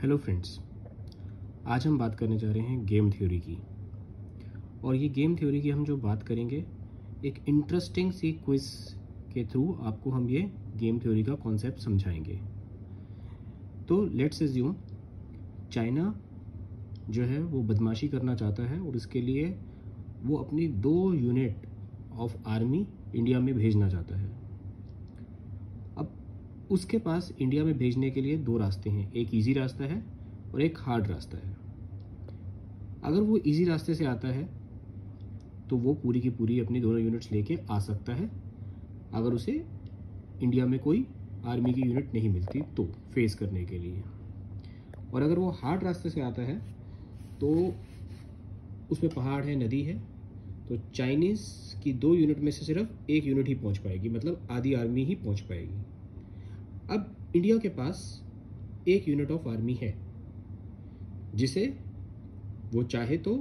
Hello friends आज हम बात करने जा रहे हैं गेम थ्योरी की। और ये गेम थ्योरी की हम जो बात करेंगे, एक इंटरेस्टिंग सी क्विज के थ्रू आपको हम ये गेम थ्योरी का कॉन्सेप्ट समझाएँगे। तो लेट्स एज्यूम चाइना जो है वो बदमाशी करना चाहता है और इसके लिए वो अपनी दो यूनिट ऑफ़ आर्मी इंडिया में भेजना चाहता है। उसके पास इंडिया में भेजने के लिए दो रास्ते हैं। एक इजी रास्ता है और एक हार्ड रास्ता है। अगर वो इजी रास्ते से आता है तो वो पूरी की पूरी अपनी दोनों यूनिट्स लेके आ सकता है। अगर उसे इंडिया में कोई आर्मी की यूनिट नहीं मिलती तो फेस करने के लिए। और अगर वो हार्ड रास्ते से आता है तो उसमें पहाड़ है, नदी है तो चाइनीज़ की दो यूनिट में से सिर्फ़ एक यूनिट ही पहुँच पाएगी मतलब आधी आर्मी ही पहुँच पाएगी। अब इंडिया के पास एक यूनिट ऑफ़ आर्मी है, जिसे वो चाहे तो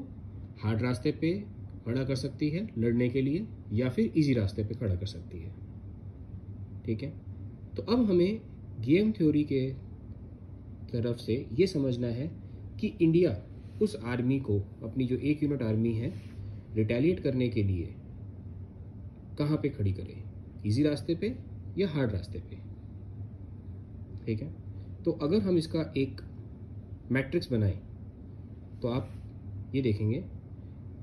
हार्ड रास्ते पे खड़ा कर सकती है लड़ने के लिए, या फिर इजी रास्ते पे खड़ा कर सकती है। ठीक है? तो अब हमें गेम थ्योरी के तरफ़ से ये समझना है कि इंडिया उस आर्मी को, अपनी जो एक यूनिट आर्मी है रिटेलिएट करने के लिए कहाँ पे खड़ी करे? इजी रास्ते पे या हार्ड रास्ते पे? ठीक है? तो अगर हम इसका एक मैट्रिक्स बनाएँ तो आप ये देखेंगे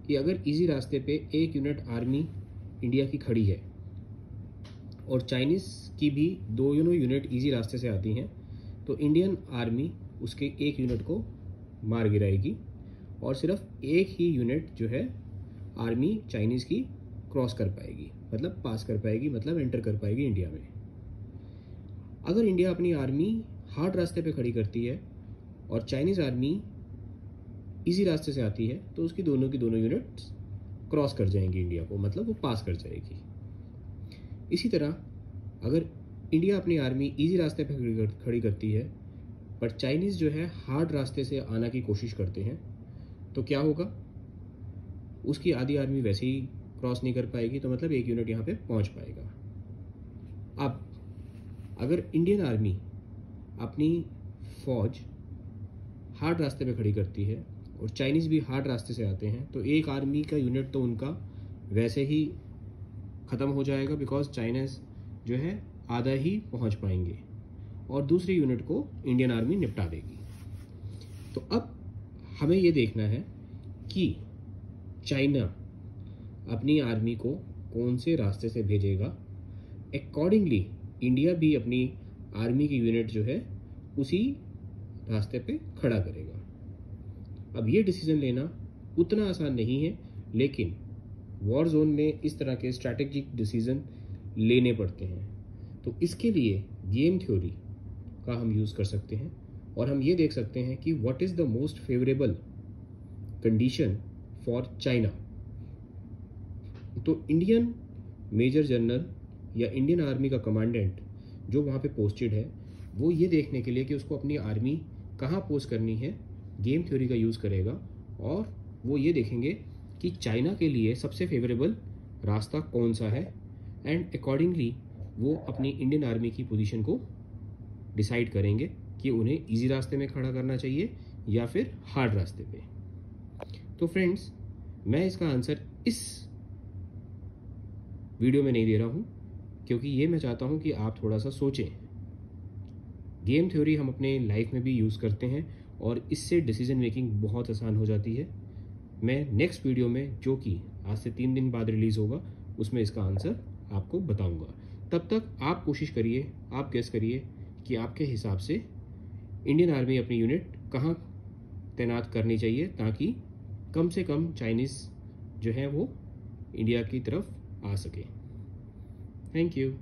कि अगर इजी रास्ते पे एक यूनिट आर्मी इंडिया की खड़ी है और चाइनीज़ की भी दो यूनो यूनिट इजी रास्ते से आती हैं तो इंडियन आर्मी उसके एक यूनिट को मार गिराएगी और सिर्फ़ एक ही यूनिट जो है आर्मी चाइनीज़ की क्रॉस कर पाएगी मतलब पास कर पाएगी मतलब एंटर कर पाएगी इंडिया में। अगर इंडिया अपनी आर्मी हार्ड रास्ते पे खड़ी करती है और चाइनीज़ आर्मी इजी रास्ते से आती है तो उसकी दोनों की दोनों यूनिट क्रॉस कर जाएँगी इंडिया को मतलब वो पास कर जाएगी। इसी तरह, अगर इंडिया अपनी आर्मी इजी रास्ते पे खड़ी खड़ी करती है, पर चाइनीज़ जो है हार्ड रास्ते से आना की कोशिश करते हैं तो क्या होगा? उसकी आधी आर्मी वैसे ही क्रॉस नहीं कर पाएगी तो मतलब एक यूनिट यहाँ पे पहुँच पाएगा। अब अगर इंडियन आर्मी अपनी फौज हार्ड रास्ते पे खड़ी करती है और चाइनीज़ भी हार्ड रास्ते से आते हैं तो एक आर्मी का यूनिट तो उनका वैसे ही ख़त्म हो जाएगा बिकॉज़ चाइनीज़ जो है आधा ही पहुँच पाएँगे और दूसरी यूनिट को इंडियन आर्मी निपटा देगी। तो अब हमें ये देखना है कि चाइना अपनी आर्मी को कौन से रास्ते से भेजेगा। अकॉर्डिंगली इंडिया भी अपनी आर्मी की यूनिट जो है, उसी रास्ते पे खड़ा करेगा। अब ये डिसीज़न लेना उतना आसान नहीं है, लेकिन वॉर जोन में इस तरह के स्ट्रैटेजिक डिसीज़न लेने पड़ते हैं। तो इसके लिए गेम थ्योरी का हम यूज़ कर सकते हैं, और हम ये देख सकते हैं कि what is the most favourable condition for China तो इंडियन मेजर जनरल या इंडियन आर्मी का कमांडेंट जो वहाँ पे पोस्टेड है, वो ये देखने के लिए कि उसको अपनी आर्मी कहाँ पोस्ट करनी है गेम थ्योरी का यूज़ करेगा और वो ये देखेंगे कि चाइना के लिए सबसे फेवरेबल रास्ता कौन सा है एंड अकॉर्डिंगली वो अपनी इंडियन आर्मी की पोजीशन को डिसाइड करेंगे कि उन्हें इजी रास्ते में खड़ा करना चाहिए या फिर हार्ड रास्ते पे। तो फ्रेंड्स मैं इसका आंसर इस वीडियो में नहीं दे रहा हूँ। क्योंकि ये मैं चाहता हूँ कि आप थोड़ा सा सोचें। गेम थ्योरी हम अपने लाइफ में भी यूज़ करते हैं और इससे डिसीज़न मेकिंग बहुत आसान हो जाती है। मैं नेक्स्ट वीडियो में, जो कि आज से तीन दिन बाद रिलीज़ होगा, उसमें इसका आंसर आपको बताऊँगा। तब तक आप कोशिश करिए, आप गेस करिए कि आपके हिसाब से इंडियन आर्मी अपनी यूनिट कहाँ तैनात करनी चाहिए ताकि कम से कम चाइनीज़ जो है वो इंडिया की तरफ़ आ सके। Thank you.